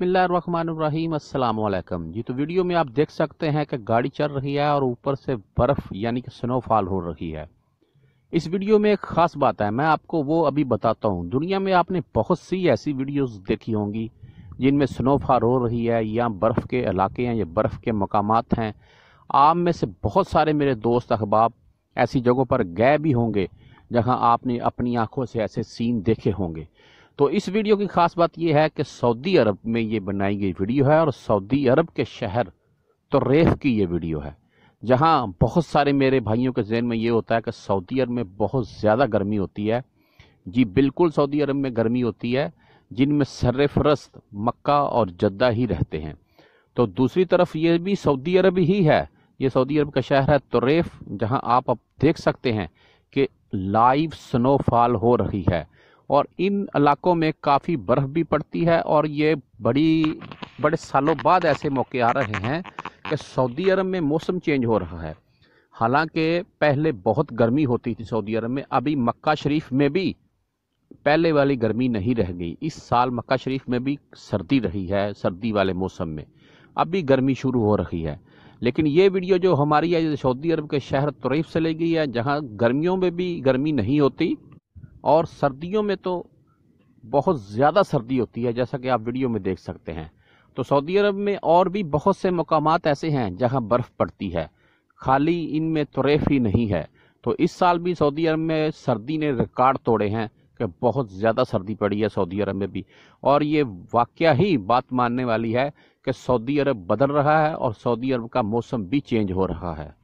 بسم اللہ الرحمن الرحیم، السلام علیکم۔ جی تو ویڈیو میں آپ دیکھ سکتے ہیں کہ گاڑی چل رہی ہے اور اوپر سے برف یعنی کہ سنو فال ہو رہی ہے۔ اس ویڈیو میں ایک خاص بات ہے، میں آپ کو وہ ابھی بتاتا ہوں۔ دنیا میں آپ نے بہت سی ایسی ویڈیوز دیکھی ہوں گی جن میں سنو فال ہو رہی ہے یا برف کے علاقے ہیں یا برف کے مقامات ہیں۔ آپ میں سے بہت سارے میرے دوست احباب ایسی جگہوں پر گئے بھی ہوں گے جہاں آپ نے اپنی آنکھوں سے ایسے سین دیکھے ہوں گے۔ تو اس ویڈیو کی خاص بات یہ ہے کہ سعودی عرب میں یہ بنائی گئی ویڈیو ہے اور سعودی عرب کے شہر تو ریف کی یہ ویڈیو ہے۔ جہاں بہت سارے میرے بھائیوں کے ذہن میں یہ ہوتا ہے کہ سعودی عرب میں بہت زیادہ گرمی ہوتی ہے۔ جی بالکل سعودی عرب میں گرمی ہوتی ہے، جن میں سر فرست مکہ اور جدہ ہی رہتے ہیں۔ تو دوسری طرف یہ بھی سعودی عرب ہی ہے۔ یہ سعودی عرب کا شہر ہے تو ریف جہاں آپ اب دیکھ سکتے ہیں کہ لائیو سنو فال ہو رہی ہے۔ اور ان علاقوں میں کافی برف بھی پڑتی ہے اور یہ بڑی، بڑے سالوں بعد ایسے موقع آ رہے ہیں کہ سعودی عرب میں موسم چینج ہو رہا ہے۔ حالانکہ پہلے بہت گرمی ہوتی تھی سعودی عرب میں، ابھی مکہ شریف میں بھی پہلے والی گرمی نہیں رہ گئی۔ اس سال مکہ شریف میں بھی سردی رہی ہے، سردی والے موسم میں۔ ابھی گرمی شروع ہو رہی ہے۔ لیکن یہ ویڈیو جو ہماری ہے سعودی عرب کے شہر طریف سے لے گئی ہے، جہاں گرمیوں میں بھی گرمی نہیں ہوتی اور سردیوں میں تو بہت زیادہ سردی ہوتی ہے جیسا کہ آپ ویڈیو میں دیکھ سکتے ہیں۔ تو سعودی عرب میں اور بھی بہت سے مقامات ایسے ہیں جہاں برف پڑتی ہے۔ خالی ان میں توریف ہی نہیں ہے۔ تو اس سال بھی سعودی عرب میں سردی نے ریکارڈ توڑے ہیں کہ بہت زیادہ سردی پڑی ہے سعودی عرب میں بھی۔ اور یہ واقعہ ہی بات ماننے والی ہے کہ سعودی عرب بدل رہا ہے اور سعودی عرب کا موسم بھی چینج ہو رہا ہے۔